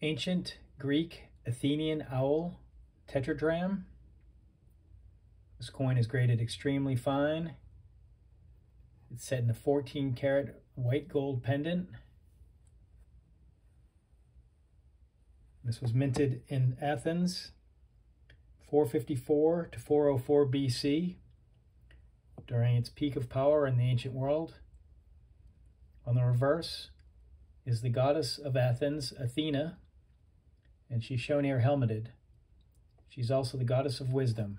ancient Greek Athenian owl tetradrachm. This coin is graded extremely fine. It's set in a 14 karat white gold pendant. This was minted in Athens 454 to 404 BC during its peak of power in the ancient world. On the reverse is the goddess of Athens, Athena, and she's shown here helmeted. She's also the goddess of wisdom.